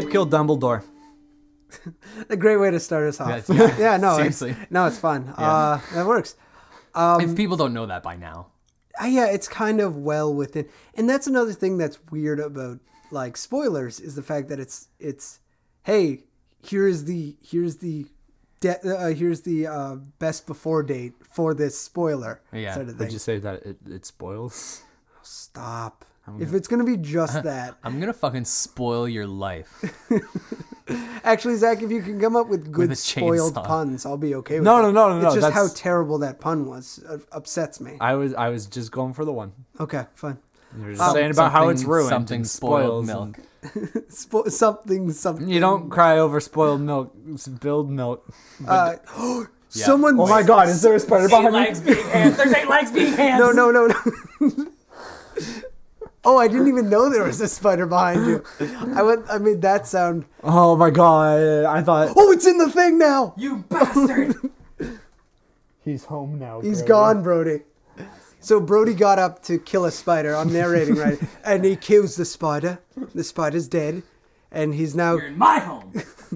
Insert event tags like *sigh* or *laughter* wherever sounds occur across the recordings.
Snape killed Dumbledore. *laughs* A great way to start us off. That's- *laughs* yeah, no, seriously. It's, no, it's fun. Uh, that works. if people don't know that by now, Uh, yeah, it's kind of well within, and that's another thing that's weird about like spoilers is the fact that it's it's, hey, here's the here's the, de- uh, here's the uh, best before date for this spoiler. Yeah. sort of Would you say that it, it spoils? Stop. If it's gonna be just *laughs* that, I'm gonna fucking spoil your life. *laughs* actually, Zach, if you can come up with good a spoiled puns, I'll be okay with No, it. no, no, no, It's no, just how terrible that pun was. uh, upsets me. I was I was just going for the one. Okay, fine. You're just saying about how it's ruined. Something and spoiled spoils milk. *laughs* Spo- something, something. You don't cry over spoiled milk. Spilled milk. Uh, *gasps* *gasps* Someone. Oh my god, is there a spider behind me? being hands. There's eight legs being hands. No, no, no, no. Oh, I didn't even know there was a spider behind you. I went. I made that sound. Oh my god, I thought Oh, it's in the thing now. You bastard. *laughs* he's home now. He's Brody. gone, Brody. So Brody got up to kill a spider. I'm narrating right, *laughs* and he kills the spider. The spider's dead, and he's now You're in my home.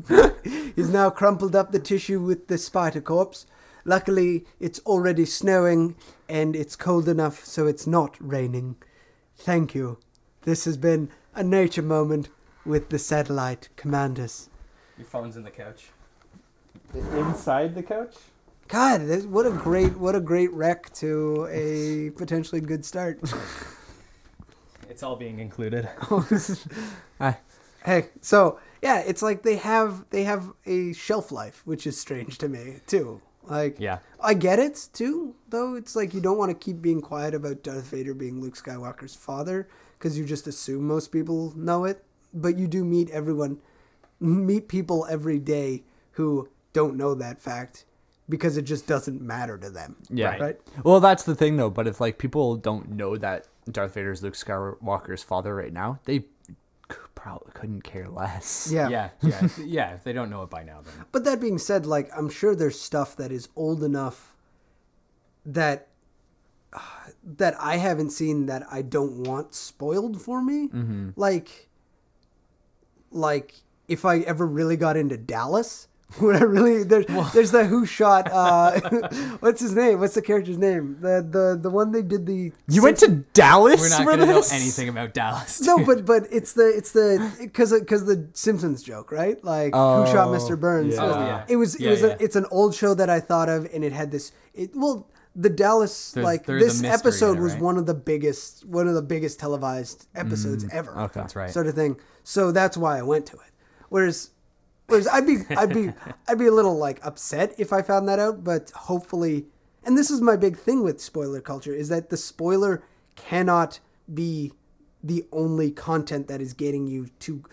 *laughs* he's now crumpled up the tissue with the spider corpse. Luckily, it's already snowing, and it's cold enough so it's not raining. Thank you. This has been a nature moment with the satellite commanders. Your phone's in the couch. Inside the couch? God, this, what a great what a great wreck to a potentially good start. *laughs* It's all being included. *laughs* hey, so yeah, it's like they have they have a shelf life, which is strange to me too. Like, Yeah. I get it too, though. It's like you don't want to keep being quiet about Darth Vader being Luke Skywalker's father because you just assume most people know it. But you do meet everyone, meet people every day who don't know that fact because it just doesn't matter to them. Yeah. Right. Right. Well, that's the thing though. But if like people don't know that Darth Vader is Luke Skywalker's father right now, they could, probably couldn't care less. *laughs* Yeah. Yeah. Yeah. if- yeah. If they don't know it by now, then *laughs* But that being said, like I'm sure there's stuff that is old enough that *sighs* that I haven't seen that I don't want spoiled for me. Mm-hmm. Like like if I ever really got into Dallas, *laughs* would I really there's there's the who shot uh *laughs* what's his name? What's the character's name? The the the one they did the You went to Dallas we're not for gonna know this? anything about Dallas. no, but but it's the it's the because because the Simpsons joke, right? Like who shot Oh, Mr. Burns? yeah. It was- Oh, yeah. It was it Yeah, was yeah. A, it's an old show that I thought of, and it had this. It well, the Dallas There's- like there's this episode there, was one of the biggest one of the biggest televised episodes ever. okay. That's right. Sort of thing. So that's why I went to it. Whereas. Whereas I'd be I'd be I'd be a little like upset if I found that out, but hopefully and this is my big thing with spoiler culture is that the spoiler cannot be the only content that is getting you to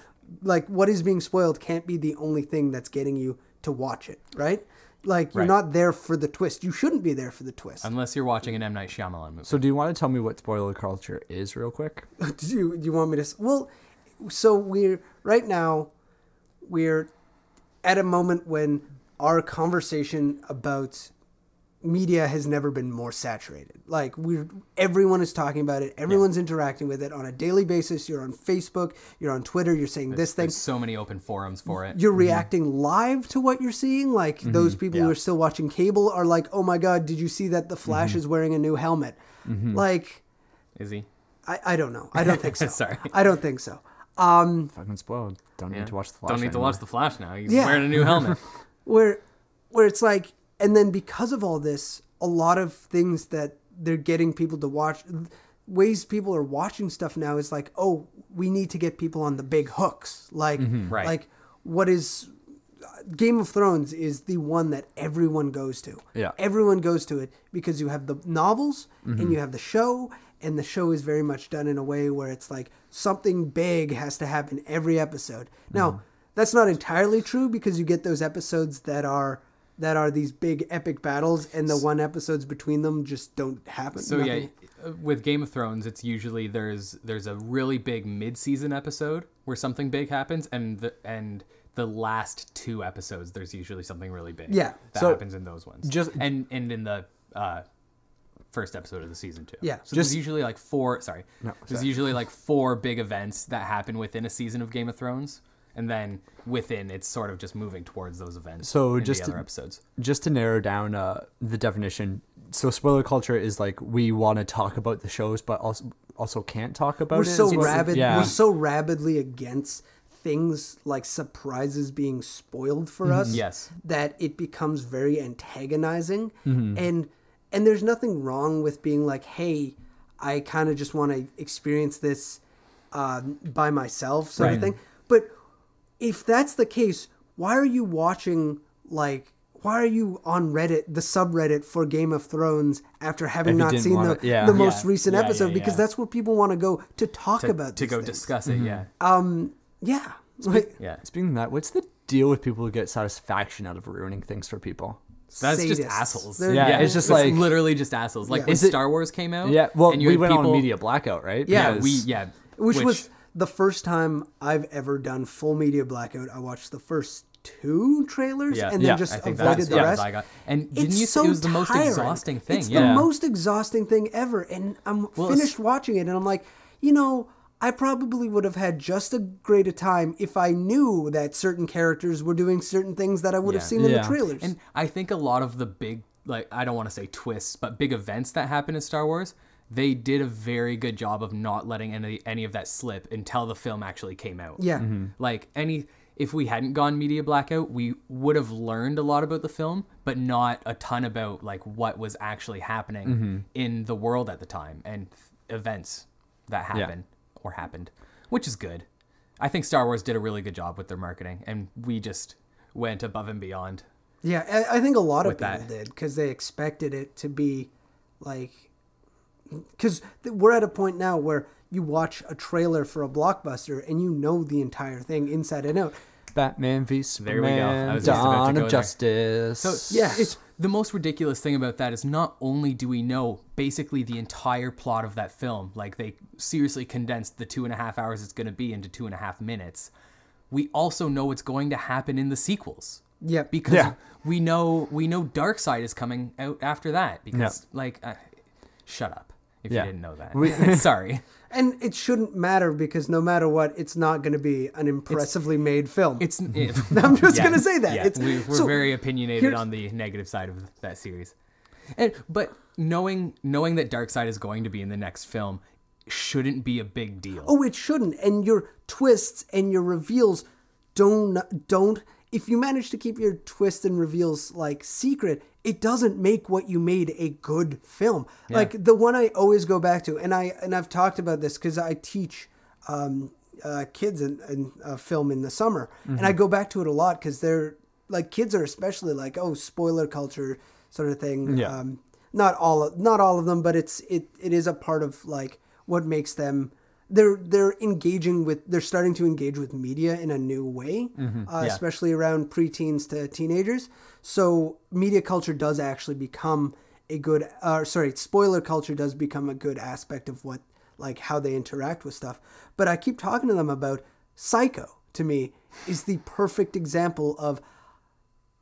like what is being spoiled can't be the only thing that's getting you to watch it, right? Like you're Right. not there for the twist. You shouldn't be there for the twist. Unless you're watching an M Night Shyamalan movie. So do you want to tell me what spoiler culture is, real quick? *laughs* do you do you want me to well so we're right now we're at a moment when our conversation about media has never been more saturated. Like we're everyone is talking about it. Everyone's interacting with it on a daily basis. You're on facebook you're on twitter you're saying this thing. There's so many open forums for it. you're mm-hmm. reacting live to what you're seeing? Like mm-hmm. those people who are still watching cable are like oh my god did you see that the flash mm-hmm. is wearing a new helmet? Like Is he? I, I don't know. I don't think *laughs* so. Sorry. i don't think so um Fucking spoiled. Don't Yeah. need to watch the Flash. Don't need to watch the Flash now. He's Yeah. wearing a new helmet. *laughs* *laughs* where where it's like and then because of all this a lot of things that they're getting people to watch ways people are watching stuff now is like oh we need to get people on the big hooks like Right. like what is Game of Thrones is the one that everyone goes to. Yeah. Everyone goes to it because you have the novels and you have the show, and the show is very much done in a way where it's like something big has to happen every episode. Now, that's not entirely true because you get those episodes that are that are these big epic battles and the one episodes between them just don't happen. So yeah, Nothing- uh, with Game of Thrones, it's usually there's there's a really big mid-season episode where something big happens, and the and the last two episodes there's usually something really big. Yeah. that So, happens in those ones. just- and and in the uh, first episode of the season too. Yeah. So Just- there's usually like four. Sorry. No, there's sorry. usually like four big events that happen within a season of Game of Thrones, and then within it's sort of just moving towards those events. So in just the to- other episodes. just to narrow down uh, the definition so spoiler culture is like we want to talk about the shows but also also can't talk about we're it so is what- rabid yeah we're so rabidly against things like surprises being spoiled for us Mm-hmm. Yes. that it becomes very antagonizing Mm-hmm. and and there's nothing wrong with being like hey i kind of just want to experience this um, by myself sort of thing but if that's the case why are you watching like why are you on reddit the subreddit for game of thrones after having not seen wanna- the, yeah. the Yeah. most recent Yeah, yeah, episode because yeah. that's where people want to go to talk To, about to these go things. discuss it, yeah. yeah like Yeah. speaking of that what's the deal with people who get satisfaction out of ruining things for people That's just assholes. They're- Yeah, it's just like- literally just assholes. Like Yeah. when Is it- Star Wars came out. yeah well and you we had went people, on media blackout right Yeah, Yeah, Because- we yeah, which, was the first time I've ever done full media blackout. I watched the first two trailers yeah, and then Yeah, just I think avoided that's the yeah, rest. I got. And didn't It's you? so it was the most tiring. exhausting thing. It's yeah. the most exhausting thing ever, and I'm Well, finished watching it, and I'm like, you know, I probably would have had just a great a time if I knew that certain characters were doing certain things that I would have Yeah. seen in the Yeah. trailers. And I think a lot of the big, like, I don't want to say twists, but big events that happen in Star Wars, they did a very good job of not letting any any of that slip until the film actually came out. yeah, mm-hmm. Like any, if we hadn't gone media blackout, we would have learned a lot about the film, but not a ton about like what was actually happening mm-hmm. in the world at the time and events that happen or happened, which is good. I think Star Wars did a really good job with their marketing, and we just went above and beyond. Yeah, I, I think a lot of people that. did because they expected it to be like, because we're at a point now where you watch a trailer for a blockbuster and you know the entire thing inside and out. batman v There we go. I superman was just about to dawn go of there. justice So Yeah. it's the most ridiculous thing about that is not only do we know basically the entire plot of that film, like they seriously condensed the two and a half hours it's going to be into two and a half minutes. We also know what's going to happen in the sequels Yep. because Yeah. we know we know Darkseid is coming out after that because like uh, shut up if Yeah. you didn't know that. We- *laughs* *laughs* Sorry. And it shouldn't matter because no matter what, it's not going to be an impressively made film. It's. It, *laughs* I'm just yeah, gonna say that. Yeah, It's- we, we're so, very opinionated on the negative side of that series, and but knowing knowing that Darkseid is going to be in the next film shouldn't be a big deal. oh, it shouldn't. And your twists and your reveals don't don't. If you manage to keep your twists and reveals like secret, it doesn't make what you made a good film. Like the one I always go back to, and I and I've talked about this because I teach um, uh, kids in, in uh, film in the summer, and I go back to it a lot because they're like kids are especially like oh spoiler culture sort of thing. Yeah. Um, not all of, not all of them, but it's it it is a part of like what makes them they're they're engaging with they're starting to engage with media in a new way, uh, Yeah. especially around preteens to teenagers. So media culture does actually become a good uh, sorry spoiler culture does become a good aspect of what like how they interact with stuff. But I keep talking to them about Psycho. To me, is the perfect example of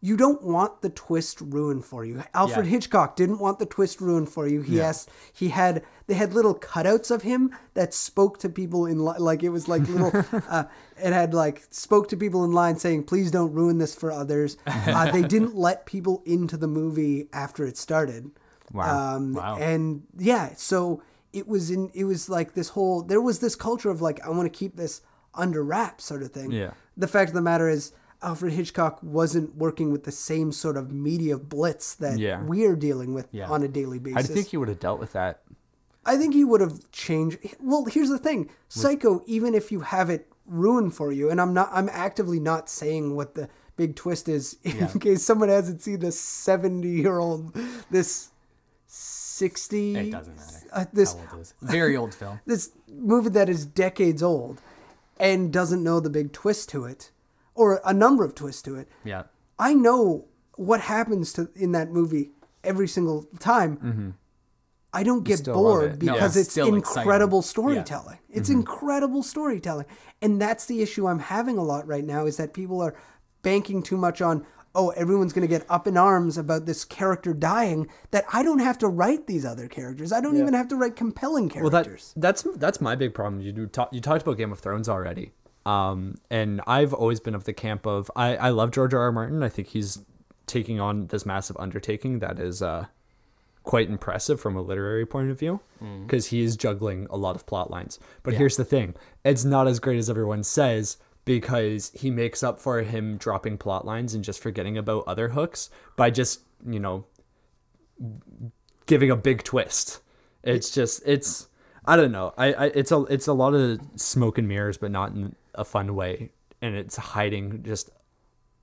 you don't want the twist ruined for you. Alfred Yeah. Hitchcock didn't want the twist ruined for you. He asked, he had, they had little cutouts of him that spoke to people in li- like it was like little, *laughs* uh, it had like spoke to people in line saying, please don't ruin this for others. Uh, they *laughs* didn't let people into the movie after it started. Wow. Um, Wow. And yeah, so it was in, it was like this whole, there was this culture of like, I want to keep this under wraps sort of thing. Yeah. The fact of the matter is, Alfred Hitchcock wasn't working with the same sort of media blitz that Yeah. we're dealing with Yeah. on a daily basis. I think he would have dealt with that? I think he would have changed. Well, here's the thing: Psycho, even if you have it ruined for you, and I'm not, I'm actively not saying what the big twist is *laughs* in case someone hasn't seen this 70 year old, this 60. It doesn't matter. Uh, this old. Very old film. *laughs* this movie that is decades old and doesn't know the big twist to it or a number of twists to it. Yeah. I know what happens to in that movie every single time. Mm-hmm. I don't get bored it. No, because it's it's incredible exciting. storytelling. It's mm-hmm. incredible storytelling. And that's the issue I'm having a lot right now is that people are banking too much on oh everyone's going to get up in arms about this character dying that I don't have to write these other characters. I don't even have to write compelling characters. Well, that that's that's my big problem. You do talk, you talked about Game of Thrones already. Um, and I've always been of the camp of I, I love George R. R. Martin. I think he's taking on this massive undertaking that is uh, quite impressive from a literary point of view because he is juggling a lot of plot lines. But Yeah. here's the thing it's not as great as everyone says because he makes up for him dropping plot lines and just forgetting about other hooks by just, you know, giving a big twist. It's just it's I don't know. I, I it's a it's a lot of smoke and mirrors, but not in a fun way, and it's hiding just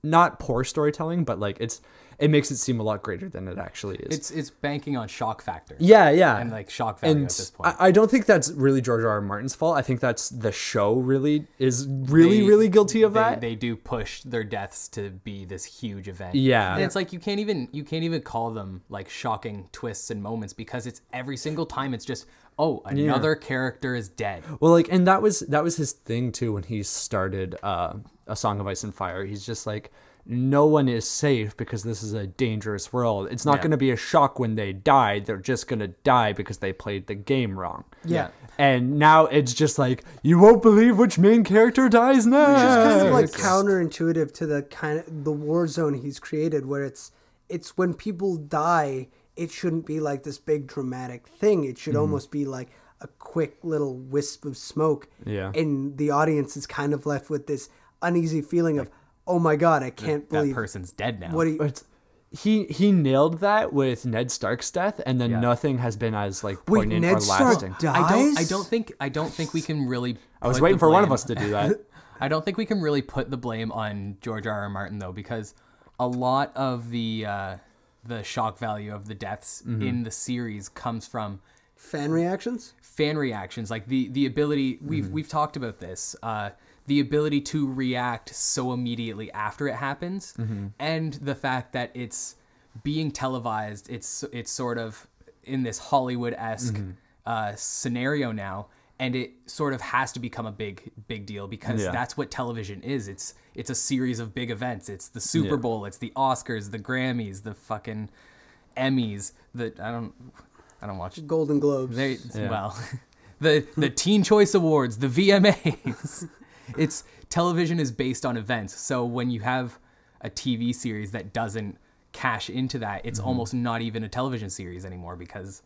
not poor storytelling, but like it's it makes it seem a lot greater than it actually is. It's it's banking on shock factor. yeah, yeah, And like shock value and at this point. I, I don't think that's really George R. R. Martin's fault. I think that's the show really is really They- really guilty of they, that. They do push their deaths to be this huge event. Yeah. And it's like you can't even you can't even call them like shocking twists and moments because it's every single time it's just oh another character is dead. Well, like, and that was that was his thing too when he started uh, a Song of Ice and Fire. He's just like, no one is safe because this is a dangerous world. It's not Yeah. going to be a shock when they die. They're just going to die because they played the game wrong. Yeah. And now it's just like you won't believe which main character dies now. Which is kind of like counterintuitive to the kind of the war zone he's created, where it's it's when people die, it shouldn't be like this big dramatic thing. It should almost be like a quick little wisp of smoke. Yeah. And the audience is kind of left with this uneasy feeling of, oh my god, I can't That believe person's dead now. what he. But he he nailed that with Ned Stark's death, and then Yeah. nothing has been as like Wait, poignant Ned or Stark lasting. died? I don't I don't think I don't think we can really I was waiting the for one of us to do that. *laughs* I don't think we can really put the blame on George R. R. Martin though, because a lot of the uh, the shock value of the deaths Mm-hmm. in the series comes from Fan reactions? fan reactions, like the the ability we've Mm-hmm. we've talked about this, uh, the ability to react so immediately after it happens, Mm-hmm. and the fact that it's being televised. It's it's sort of in this Hollywood esque Mm-hmm. uh, scenario now, and it sort of has to become a big big deal because Yeah. that's what television is. It's it's a series of big events. It's the Super Yeah. Bowl. It's the Oscars, the Grammys, the fucking Emmys. The I don't I don't watch Golden Globes. they Yeah. well, *laughs* the the Teen Choice Awards, the VMAs. *laughs* it's television is based on events. So when you have a TV series that doesn't cash into that, it's mm-hmm. almost not even a television series anymore because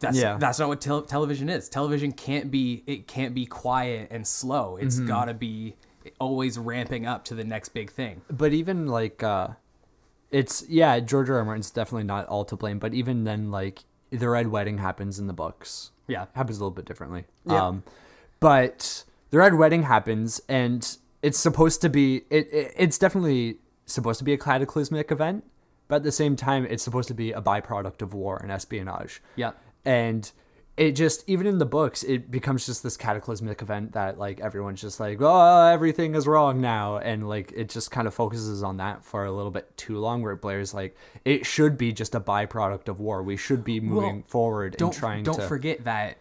that's Yeah. that's not what tel- television is. Television can't be it can't be quiet and slow. It's got to be always ramping up to the next big thing. but even like uh it's yeah george r. R. martin's definitely not all to blame but even then like the red wedding happens in the books Yeah. happens a little bit differently Yeah. um but the red wedding happens and it's supposed to be it, it it's definitely supposed to be a cataclysmic event but at the same time it's supposed to be a byproduct of war and espionage Yeah. And it just even in the books it becomes just this cataclysmic event that like everyone's just like oh everything is wrong now and like it just kind of focuses on that for a little bit too long where blair's like it should be just a byproduct of war we should be moving Well, forward Don't and trying to don't to forget that.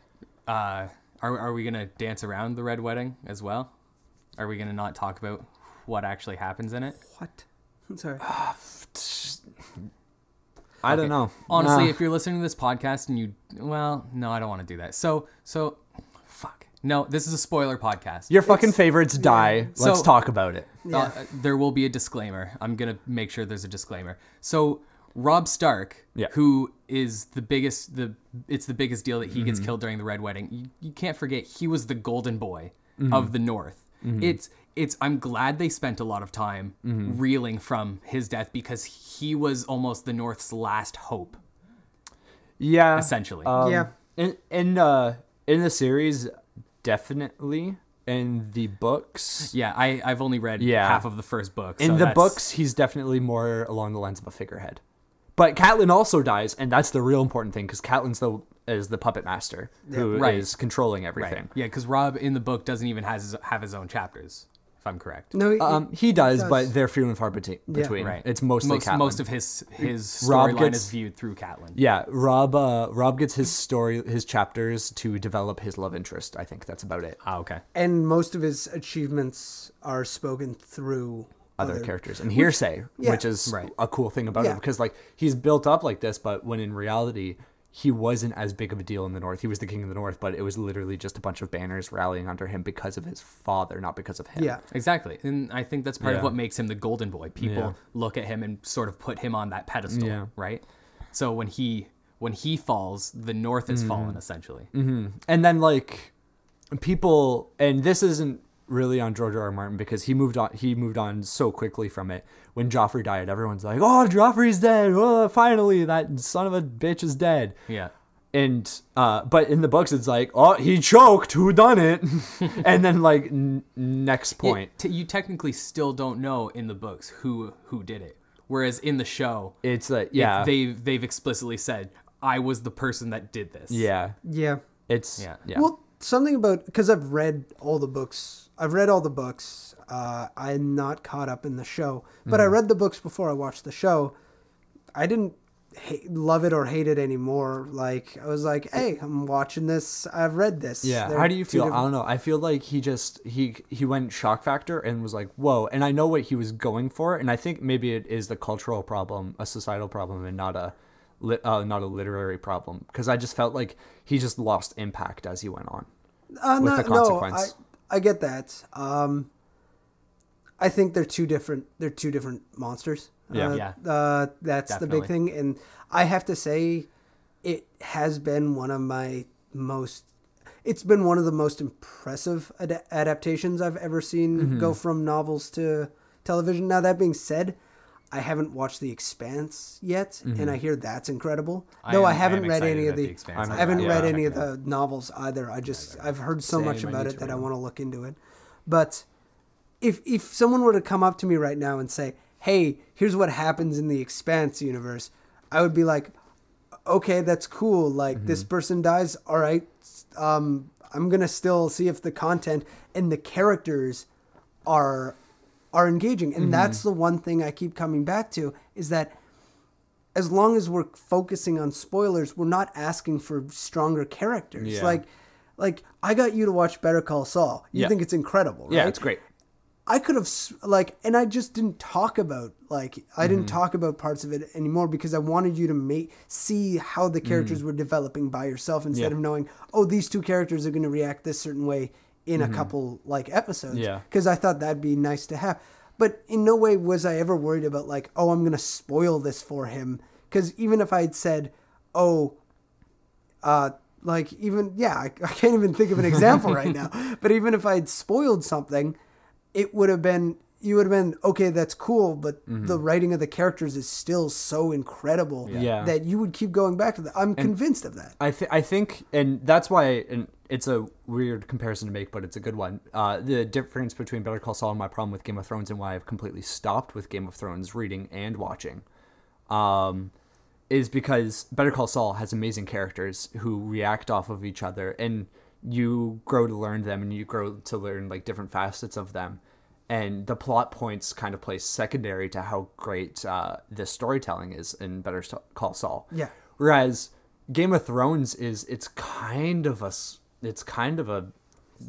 Uh, are are we gonna dance around the red wedding as well? Are we gonna not talk about what actually happens in it? What? *laughs* I'm sorry. *sighs* i don't know Honestly, Nah. if you're listening to this podcast and you, well, no, I don't want to do that. So so, fuck. No, this is a spoiler podcast. your fucking favorites die let's So- talk about it Uh, there will be a disclaimer. I'm gonna make sure there's a disclaimer. So Robb Stark, Yeah. who is the biggest, the it's the biggest deal that he Mm-hmm. gets killed during the Red Wedding. You, you can't forget he was the Golden Boy Mm-hmm. of the North. It's it's. I'm glad they spent a lot of time Mm-hmm. reeling from his death because he was almost the North's last hope, yeah essentially. Um, Yeah. In in uh in the series, definitely. In the books, yeah, I I've only read Yeah. half of the first book. in the that's- books, he's definitely more along the lines of a figurehead. But Catelyn also dies, and that's the real important thing because Catelyn's the is the puppet master who is Right. controlling right? everything. Yeah, because Robb in the book doesn't even has have his own chapters, if I'm correct. No, he- Um, he does, does. but they're few and far beti- between. Right. It's mostly most, Catelyn. most of his his Robb storyline is viewed through Catelyn. yeah, Robb. Uh, Robb gets his story, his chapters to develop his love interest. I think that's about it. Ah, okay. and most of his achievements are spoken through other characters and hearsay, yeah. which is Right. a cool thing about Yeah. it because like he's built up like this, but when in reality he wasn't as big of a deal in the North. He was the king of the North, but it was literally just a bunch of banners rallying under him because of his father, not because of him. Yeah. Exactly. And I think that's part Yeah. of what makes him the golden boy. People Yeah. look at him and sort of put him on that pedestal, Yeah. right? So when he when he falls, the north Mm-hmm. has fallen essentially. and then like people and this isn't really on George R. R. Martin because he moved on he moved on so quickly from it. When Joffrey died, everyone's like, "Oh, Joffrey's dead! Oh, finally, that son of a bitch is dead." Yeah. And uh, but in the books, it's like, "Oh, he choked. Who done it?" *laughs* and then like n- next point, It- t- you technically still don't know in the books who who did it. Whereas in the show, it's like, it- yeah, they they've explicitly said, "I was the person that did this." yeah, Yeah. it's Yeah. yeah, Well, something about because I've read all the books. I've read all the books. Uh, I'm not caught up in the show, but I Mm-hmm. read the books before I watched the show. I didn't hate, love it or hate it anymore. Like I was like, "Hey, I'm watching this. I've read this." Yeah. They're How do you feel? I don't know. I feel like he just he he went shock factor and was like, "Whoa!" And I know what he was going for, and I think maybe it is the cultural problem, a societal problem, and not a lit, uh, not a literary problem. Because I just felt like he just lost impact as he went on. Uh, with no, the no. I, I get that. Um, I think they're two different. They're two different monsters. Yeah. Uh, Yeah. Uh, that's the big thing, and I have to say, it has been one of my most. It's been one of the most impressive ad- adaptations I've ever seen Mm-hmm. go from novels to television. Now that being said. I haven't watched The Expanse yet, and I hear that's incredible. I Though I, am- I haven't am read any of the, The Expanse. I haven't yeah. read any of the novels either. I just I've heard so much Same, I about it that I want to look into it. But if if someone were to come up to me right now and say, "Hey, here's what happens in the Expanse universe," I would be like, "Okay, that's cool. Like this person dies. All right, um, I'm gonna still see if the content and the characters are are engaging." And that's the one thing I keep coming back to is that as long as we're focusing on spoilers, we're not asking for stronger characters. Yeah. Like, like I got you to watch Better Call Saul. You Yeah. think it's incredible, right? Yeah, it's great. I could have like, and I just didn't talk about like I didn't Mm-hmm. talk about parts of it anymore because I wanted you to make see how the characters were developing by yourself instead Yeah. of knowing oh these two characters are going to react this certain way in a couple like episodes. Mm-hmm. Yeah. because I thought that'd be nice to have. But in no way was I ever worried about like oh I'm going to spoil this for him because even if I had said oh uh, like even yeah, I, I can't even think of an example right now. *laughs* But even if I'd spoiled something, it would have been you would have been okay. That's cool, but the writing of the characters is still so incredible Mm-hmm. Yeah. that you would keep going back to that. I'm convinced of that. I th- I think, and that's why, and it's a weird comparison to make, but it's a good one. Uh, the difference between Better Call Saul and my problem with Game of Thrones, and why I've completely stopped with Game of Thrones reading and watching, um, is because Better Call Saul has amazing characters who react off of each other, and you grow to learn them, and you grow to learn like different facets of them. And the plot points kind of play secondary to how great uh, the storytelling is in Better Call Saul. Yeah. Whereas Game of Thrones is it's kind of a it's kind of a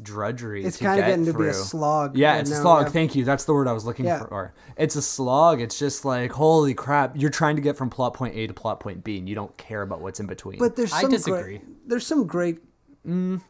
drudgery. It's to kind of get getting to be a slog. Yeah, right it's a slog. yeah. Thank you. That's the word I was looking Yeah. for. It's a slog. It's just like holy crap. You're trying to get from plot point A to plot point B, and you don't care about what's in between. But there's I some disagree. Great, there's some great.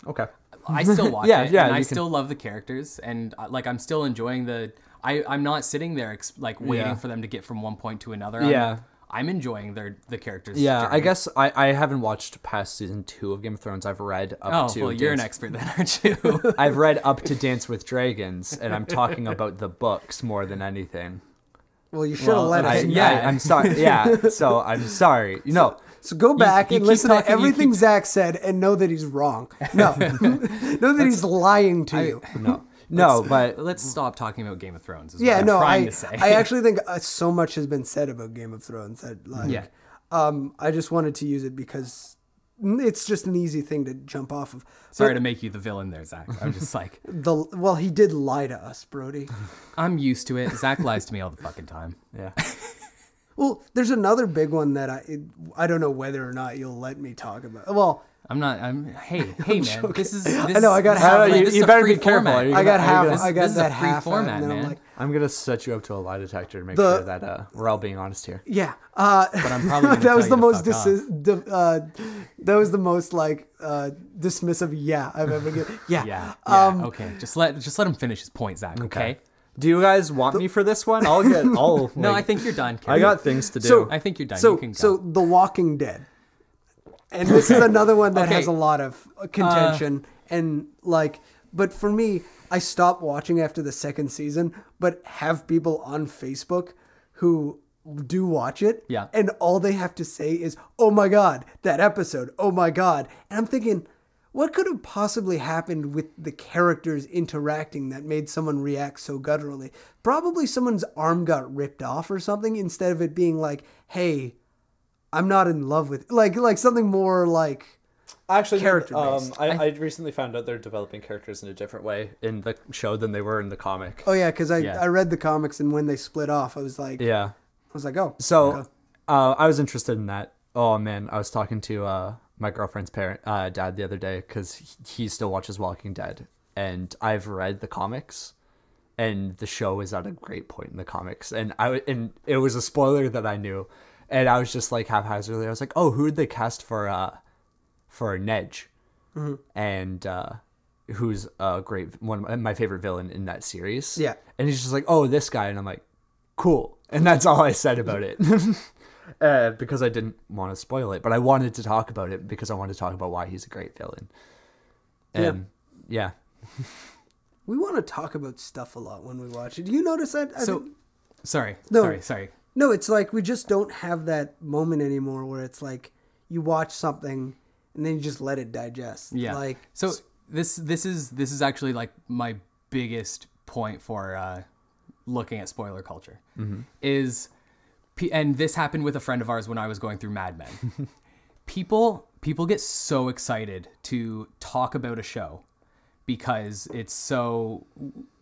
okay. I still *laughs* watch Yeah, it, yeah, and I can- still love the characters, and uh, like I'm still enjoying the. I I'm not sitting there ex- like waiting Yeah. for them to get from one point to another. I'm, Yeah. I'm enjoying their the characters. Yeah, I guess I, I haven't watched past season two of Game of Thrones. I've read up Oh to. well, you're an expert then, *laughs* aren't you? *laughs* I've read up to Dance with Dragons, and I'm talking about the books more than anything. Well, you should have Well, let I, us. know. yeah. I, am sorry. Yeah, so I'm sorry. *laughs* You know, So go back you and listen to talking- you everything keep- Zach said and know that he's wrong. No, know that he's lying to you. no, no, but *laughs* Let's stop talking about Game of Thrones. Is Yeah, what I'm no, trying I, to say. I *laughs* actually think uh, so much has been said about Game of Thrones that like, Yeah. um, I just wanted to use it because it's just an easy thing to jump off of. Sorry to make you the villain there, Zach. I'm just *laughs* like, The well, he did lie to us, Brody. I'm used to it. Zach lies to me all the fucking time. yeah. Well, there's another big one that I I don't know whether or not you'll let me talk about. Well, I'm not. I'm. Hey, *laughs* hey, man. This is. This I know, I got this half- is- you- you better be careful. format. Are you I got half. gonna- I got this is a that free half format, and then I'm like, I'm gonna set you up to a lie detector to make The- sure that uh, we're all being honest here. Yeah, uh, But I'm probably *laughs* that was the most dis- di- uh, that was the most like uh, dismissive yeah I've ever *laughs* given. Yeah, Yeah. yeah Um, okay. Just let just let him finish his point, Zach. Okay. Do you guys want me for this one? I'll get. I'll. *laughs* No, I think you're done. I got things to do. So- I think you're done. So you can go. so The Walking Dead, and this is another one that Okay. has a lot of uh, contention and like. But for me, I stopped watching after the second season, but have people on Facebook who do watch it. Yeah. And all they have to say is, "Oh my god, that episode! Oh my god!" And I'm thinking. What could have possibly happened with the characters interacting that made someone react so gutturally? Probably someone's arm got ripped off or something instead of it being like, "Hey, I'm not in love with like like something more like Actually, character Um, based. I, I recently found out they're developing characters in a different way in the show than they were in the comic. oh yeah because I, Yeah. I read the comics and when they split off I was like Yeah. I was like oh So, okay. uh, I was interested in that. Oh man, I was talking to uh, my girlfriend's parent, uh, dad, the other day because he, still watches Walking Dead, and I've read the comics, and the show is at a great point in the comics, and I and it was a spoiler that I knew, and I was just like haphazardly, I was like, oh, who did they cast for uh, for Negan, and uh, who's a great one, of my favorite villain in that series. Yeah. and he's just like, oh, this guy, and I'm like, cool, and that's all I said about it. *laughs* uh, because I didn't want to spoil it, but I wanted to talk about it because I wanted to talk about why he's a great villain. And yeah, *laughs* we want to talk about stuff a lot when we watch it do you notice that I so think- sorry. No. Sorry. Sorry. no it's like we just don't have that moment anymore where it's like you watch something and then you just let it digest Yeah. like so this this is this is actually like my biggest point for uh, looking at spoiler culture is, pe- and this happened with a friend of ours when I was going through Mad Men. *laughs* people people get so excited to talk about a show because it's so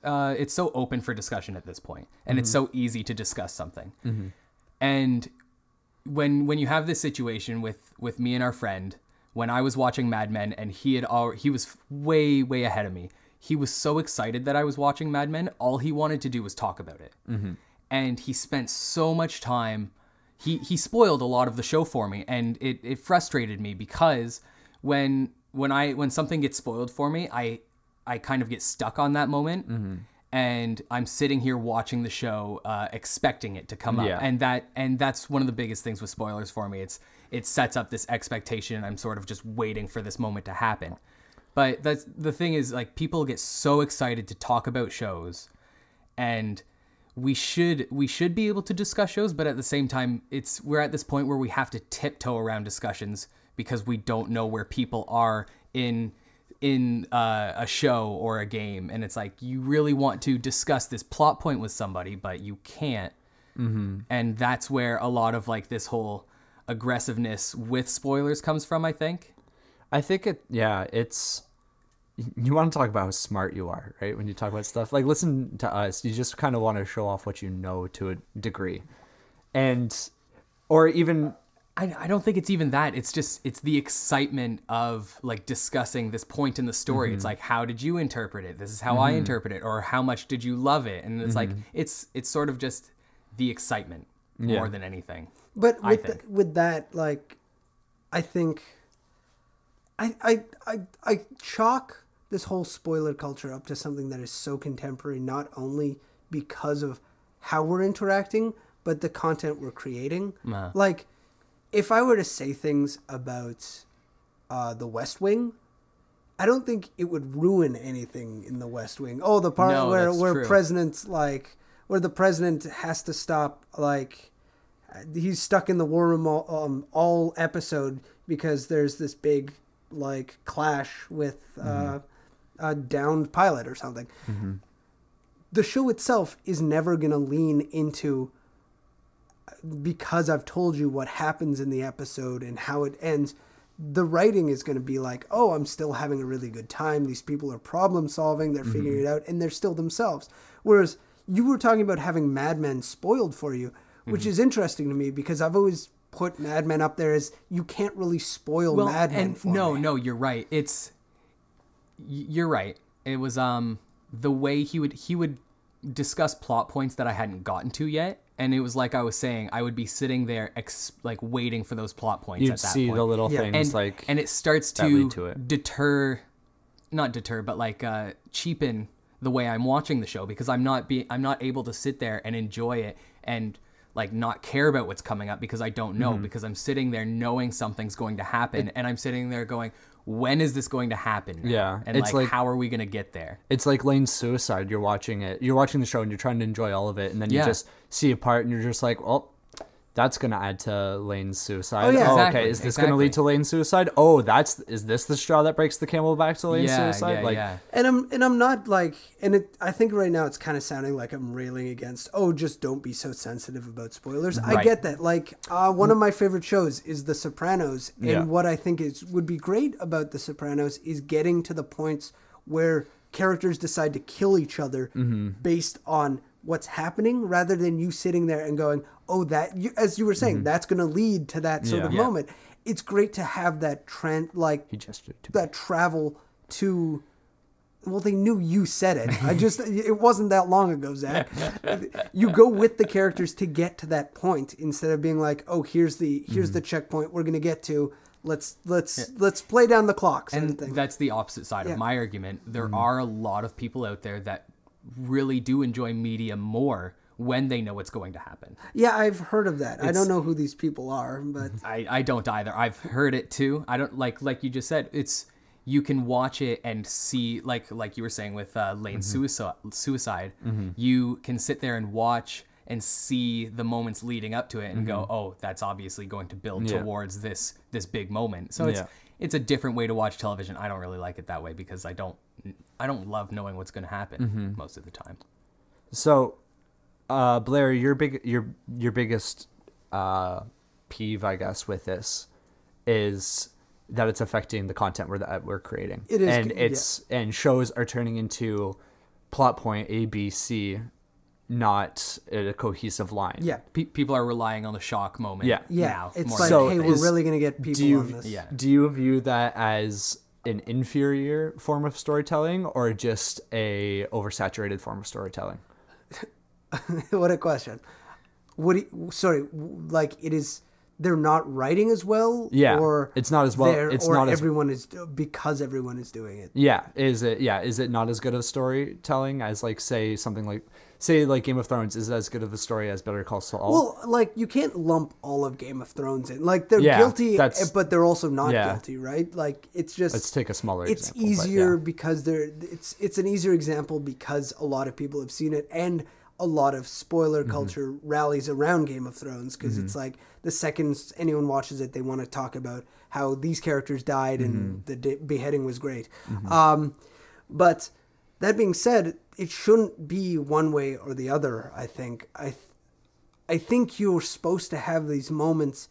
uh, it's so open for discussion at this point, and it's mm-hmm. so easy to discuss something. Mm-hmm. And when when you have this situation with with me and our friend when I was watching Mad Men and he had all he was way way ahead of me. He was so excited that I was watching Mad Men. All he wanted to do was talk about it, mm-hmm. And he spent so much time. He he spoiled a lot of the show for me, and it it frustrated me because when when I when something gets spoiled for me, I I kind of get stuck on that moment. And I'm sitting here watching the show, uh, expecting it to come up, Yeah. and that and that's one of the biggest things with spoilers for me. It's it sets up this expectation, and I'm sort of just waiting for this moment to happen. But that's the thing is like people get so excited to talk about shows, and we should we should be able to discuss shows, but at the same time, it's we're at this point where we have to tiptoe around discussions because we don't know where people are in in uh, a show or a game, and it's like you really want to discuss this plot point with somebody, but you can't and that's where a lot of like this whole aggressiveness with spoilers comes from i think I think it. Yeah, it's. You want to talk about how smart you are, right? When you talk about stuff? Like listen to us, you just kind of want to show off what you know to a degree, and or even I, I don't think it's even that it's just it's the excitement of like discussing this point in the story. It's mm-hmm. like how did you interpret it? This is how i mm-hmm. interpret it. Or how much did you love it? And it's like mm-hmm. it's it's sort of just the excitement more than anything But I with the, think. with that, like, I think, I I I I chalk this whole spoiler culture up to something that is so contemporary, not only because of how we're interacting, but the content we're creating. Uh. Like, if I were to say things about uh, the West Wing. I don't think it would ruin anything in the West Wing. Oh, the part No, where where true. presidents like where the president has to stop like he's stuck in the war room all, um, all episode because there's this big like clash with uh, a downed pilot or something. Mm-hmm. The show itself is never going to lean into because I've told you what happens in the episode and how it ends. The writing is going to be like, oh, I'm still having a really good time. These people are problem solving. They're figuring mm-hmm. it out, and they're still themselves. Whereas you were talking about having Mad Men spoiled for you, which mm-hmm. is interesting to me because I've always put Mad Men up there as you can't really spoil well Mad Men and for no me. no you're right it's you're right it was um the way he would he would discuss plot points that I hadn't gotten to yet. And it was like I was saying, I would be sitting there, ex- like waiting for those plot points. You'd at that see point. the little Yeah. things and like and it starts to, to it. deter, not deter, but like uh, cheapen the way I'm watching the show because I'm not be I'm not able to sit there and enjoy it and like not care about what's coming up because I don't know Mm-hmm. because I'm sitting there knowing something's going to happen and I'm sitting there going when is this going to happen? Yeah, and it's like, like- how are we going to get there it's like Lane's suicide. You're watching it. You're watching the show and you're trying to enjoy all of it, and then you just see a part and you're just like, well. That's gonna add to Lane's suicide. Oh, yeah. Exactly, okay. Is this gonna lead to Lane's suicide? Oh, that's is this the straw that breaks the camel back to Lane's yeah suicide? yeah like, yeah And I'm and I'm not like and it I think right now it's kind of sounding like I'm railing against oh just don't be so sensitive about spoilers. I get that. Like uh, one of my favorite shows is The Sopranos and Yeah. what I think is would be great about The Sopranos is getting to the points where characters decide to kill each other based on what's happening rather than you sitting there and going oh that you, as you were saying that's going to lead to that sort Yeah. of Yeah. moment. It's great to have that trend like he gestured to that travel to well they knew you said it i just *laughs* it wasn't that long ago zach you go with the characters to get to that point instead of being like oh here's the here's the checkpoint we're gonna get to let's let's let's play down the clock and that's the opposite side Yeah. of my argument. There Mm-hmm. are a lot of people out there that really do enjoy media more when they know what's going to happen. yeah i've heard of that i don't know who these people are but *laughs* I, I don't either. I've heard it too. I don't like like you just said. It's you can watch it and see like like you were saying with uh, Lane's Mm-hmm. suicide. Suicide. You can sit there and watch and see the moments leading up to it and go, oh, that's obviously going to build Mm-hmm. Yeah. towards this this big moment. So it's Yeah. It's a different way to watch television. I don't really like it that way because I don't I don't love knowing what's going to happen Mm-hmm. most of the time. So, uh, Blair, your big your your biggest uh, peeve, I guess, with this is that it's affecting the content we're that we're creating. It is, and yeah. it's and shows are turning into plot point A B C, not a cohesive line. yeah Pe- people are relying on the shock moment. Yeah. yeah now it's like than- So hey we're is- really gonna get Do people you on this Yeah. do you view that as an inferior form of storytelling or just a oversaturated form of storytelling? *laughs* what a question. What do you, sorry, like it is they're not writing as well Yeah, or it's not as well- it's or not as- everyone is because everyone is doing it. Yeah, is it yeah, is it not as good of storytelling as like say something like say like Game of Thrones is as good of a story as Better Call Saul? Well, like you can't lump all of Game of Thrones in. Like they're Yeah, guilty but they're also not Yeah. guilty, right? Like it's just Let's take a smaller it's example, easier yeah. because they're it's it's an easier example because a lot of people have seen it and a lot of spoiler Mm-hmm. culture rallies around Game of Thrones because it's like the second anyone watches it they want to talk about how these characters died Mm-hmm. and the de- beheading was great. Um, but that being said, it shouldn't be one way or the other. I think I. Th- I think you're supposed to have these moments.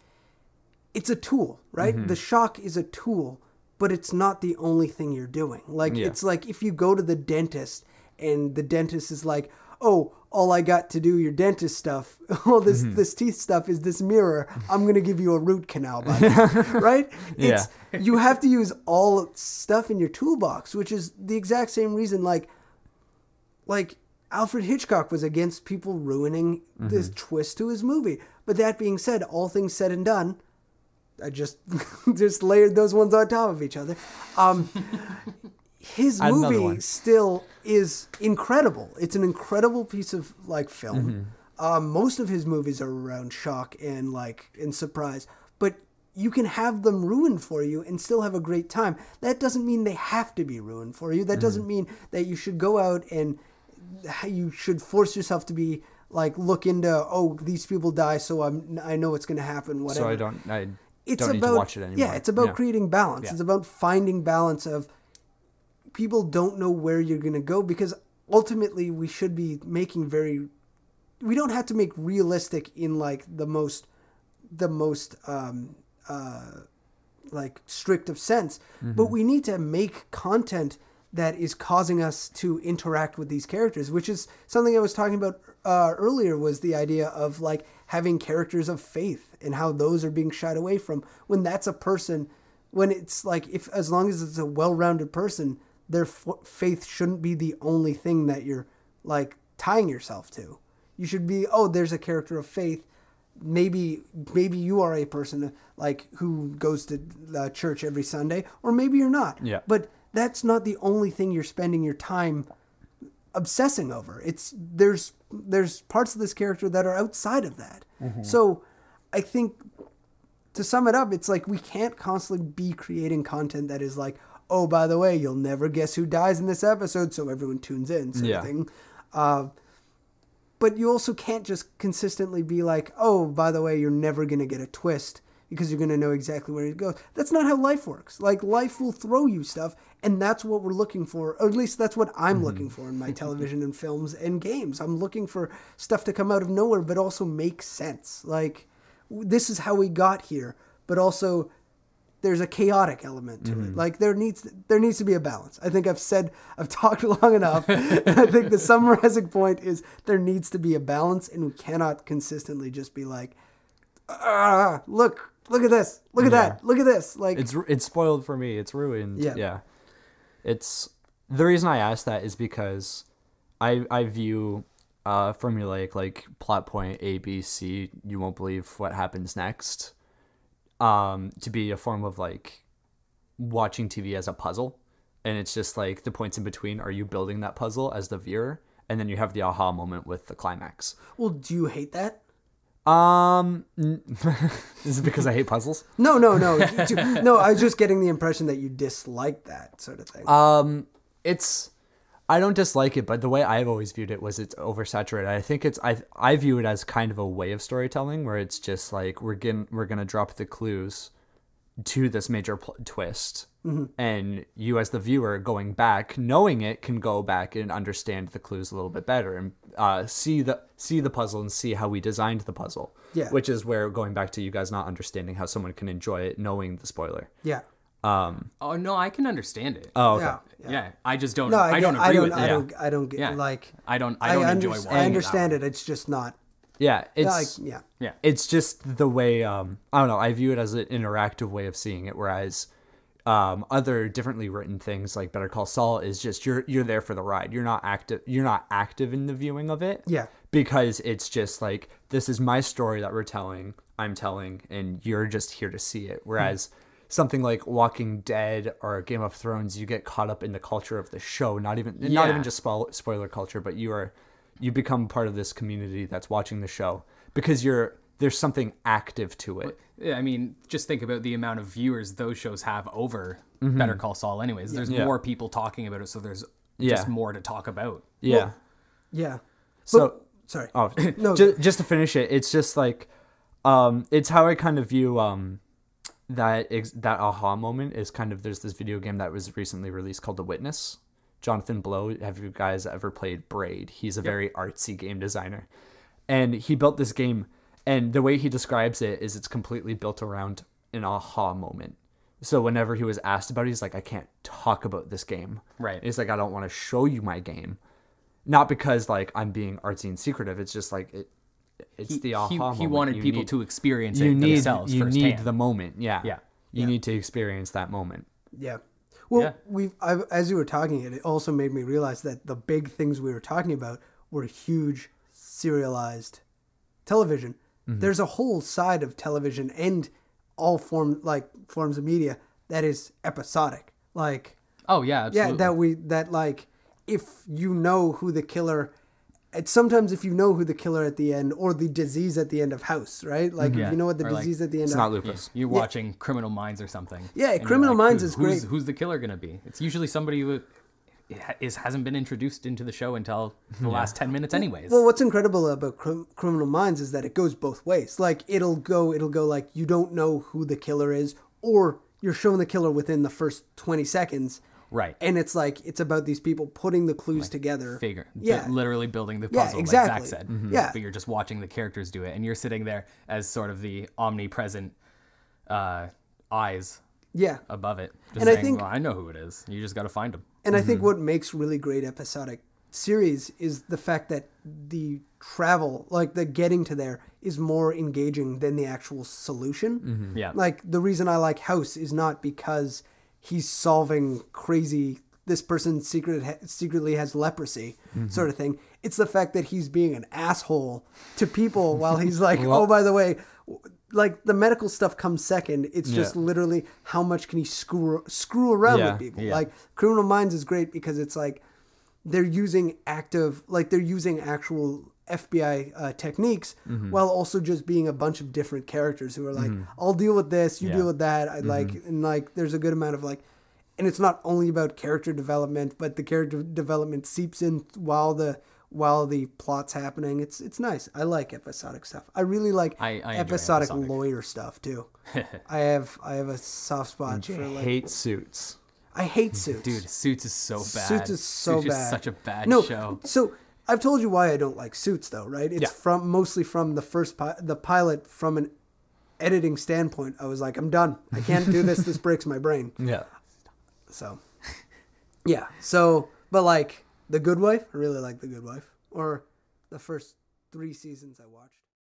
It's a tool, right? Mm-hmm. The shock is a tool, but it's not the only thing you're doing. Like Yeah. it's like if you go to the dentist and the dentist is like, "Oh, all I got to do your dentist stuff, *laughs* all this Mm-hmm. this teeth stuff is this mirror. I'm gonna give you a root canal, buddy." *laughs* right? It's you have to use all stuff in your toolbox, which is the exact same reason. Like like Alfred Hitchcock was against people ruining this twist to his movie. But that being said, all things said and done, I just *laughs* just layered those ones on top of each other. Um, *laughs* his movie still is incredible. It's an incredible piece of like film. Mm-hmm. Um, most of his movies are around shock and like and surprise, but you can have them ruined for you and still have a great time. That doesn't mean they have to be ruined for you. That Mm-hmm. doesn't mean that you should go out and you should force yourself to be like look into oh these people die so I'm I know what's going to happen whatever so I don't I it's don't about need to watch it anymore. yeah it's about creating balance Yeah. it's about finding balance of people don't know where you're going to go because ultimately we should be making very we don't have to make realistic in like the most the most um uh like strict of sense but we need to make content that is causing us to interact with these characters which is something i was talking about uh, earlier was the idea of like having characters of faith and how those are being shied away from when that's a person when it's like if as long as it's a well-rounded person their f- faith shouldn't be the only thing that you're like tying yourself to. You should be, oh, there's a character of faith. Maybe maybe you are a person like who goes to uh, church every Sunday, or maybe you're not. Yeah. But that's not the only thing you're spending your time obsessing over. It's there's there's parts of this character that are outside of that. So I think to sum it up, it's like we can't constantly be creating content that is like, oh, by the way, you'll never guess who dies in this episode, so everyone tunes in, sort Yeah. of thing. Uh, but you also can't just consistently be like, oh, by the way, you're never going to get a twist because you're going to know exactly where it goes. That's not how life works. Like, life will throw you stuff, and that's what we're looking for. Or at least that's what I'm looking for in my *laughs* television and films and games. I'm looking for stuff to come out of nowhere, but also make sense. Like, this is how we got here, but also there's a chaotic element to it. Like there needs there needs to be a balance. I think I've said I've *laughs* talked long enough. I think the *laughs* summarizing point is there needs to be a balance, and we cannot consistently just be like, ah, look, look at this, look at that, look at this. Like it's it's spoiled for me. It's ruined. Yeah. Yeah. It's the reason I ask that is because I I view uh formulaic like plot point A B C. You won't believe what happens next. Um, to be a form of like watching TV as a puzzle, and it's just like the points in between. Are you building that puzzle as the viewer? And then you have the aha moment with the climax. well, do you hate that? Um, n- *laughs* is it because I hate puzzles? No, no, no, no. I was just getting the impression that you dislike that sort of thing. Um, it's I don't dislike it, but the way I've always viewed it was it's oversaturated. I think it's I I view it as kind of a way of storytelling where it's just like we're getting we're gonna drop the clues to this major pl- twist, and you as the viewer going back, knowing it, can go back and understand the clues a little bit better and uh, see the see the puzzle and see how we designed the puzzle. Yeah. which is where going back to you guys not understanding how someone can enjoy it knowing the spoiler. yeah. Um. Oh no, I can understand it. Oh. Okay. Yeah. yeah. I just don't. No, I, I, don't agree I don't, with I it. don't, I don't get Yeah. like. I don't. I don't under- enjoy watching. I understand it. it. It's just not. Yeah. It's like, yeah. Yeah. it's just the way um i don't know i view it as an interactive way of seeing it whereas um other differently written things like better call saul is just you're you're there for the ride. You're not active you're not active in the viewing of it Yeah. because it's just like this is my story that we're telling i'm telling and you're just here to see it. Whereas something like walking dead or game of thrones you get caught up in the culture of the show not even not even just spoil, spoiler culture but you are you become part of this community that's watching the show because you're there's something active to it Yeah, I mean, just think about the amount of viewers those shows have over Better Call Saul. Anyways, there's Mm-hmm. Yeah. more people talking about it, so there's Yeah. just more to talk about. yeah Yeah. so But- sorry. oh *laughs* No. just, just to finish it it's just like um it's how i kind of view um that ex- that aha moment is kind of there's this video game that was recently released called the witness jonathan blow have you guys ever played braid he's a very artsy game designer and he built this game and the way he describes it is it's completely built around an aha moment so whenever he was asked about it he's like i can't talk about this game Right. he's like i don't want to show you my game not because like i'm being artsy and secretive it's just like it it's He, the aha he, moment he wanted You people need- to experience you it need themselves you firsthand. need the moment yeah Yeah. you need to experience that moment Yeah. Well, Yeah. we I, as you were talking, it also made me realize that the big things we were talking about were huge serialized television. Mm-hmm. There's a whole side of television and all form like forms of media that is episodic. Like oh yeah, absolutely. yeah, that we that like if you know who the killer it's sometimes if you know who the killer at the end or the disease at the end of House, right? Like Yeah. if you know what the Or, like, disease at the end it's of not lupus You're watching Criminal Minds or something. Yeah, and you're Criminal Minds who- is who's, great. Who's the killer gonna be? It's usually somebody who is hasn't been introduced into the show until the last ten minutes, anyways. Well, what's incredible about Crim- Criminal Minds is that it goes both ways. Like it'll go, it'll go like you don't know who the killer is, or you're shown the killer within the first twenty seconds, right. and it's like it's about these people putting the clues together. figure. Yeah. literally building the puzzle, Yeah, exactly. like Zach said. Mhm. Yeah. But you're just watching the characters do it, and you're sitting there as sort of the omnipresent uh, eyes Yeah, above it. Just And I think- well, I know who it is. You just got to find him. and I Mm-hmm. think what makes really great episodic series is the fact that the travel, like the getting to there, is more engaging than the actual solution. Yeah. Like the reason I like House is not because he's solving crazy this person secret ha- secretly has leprosy, Mm-hmm. sort of thing. It's the fact that he's being an asshole to people while he's like, *laughs* Well- oh, by the way, w- like the medical stuff comes second. It's just Yeah. literally how much can he screw screw around Yeah, with people. yeah. Like Criminal Minds is great because it's like they're using active, like they're using actual FBI uh, techniques Mm-hmm. while also just being a bunch of different characters who are like, I'll deal with this, you deal with that. I like, Mm-hmm. and like, there's a good amount of like, and it's not only about character development, but the character development seeps in while the while the plot's happening. It's it's nice. I like episodic stuff. I really like I- I episodic, episodic. lawyer stuff too. *laughs* I have I have a soft spot for like hate suits. I hate suits. Dude, Suits is so bad. Suits is so Suits bad. Is such a bad no, show. So I've told you why I don't like Suits, though, right? It's Yeah. from mostly from the first pi- the pilot from an editing standpoint. I was like, I'm done. I can't do this. *laughs* this breaks my brain. Yeah. So, yeah. So, but like The Good Wife, I really like The Good Wife, or the first three seasons I watched.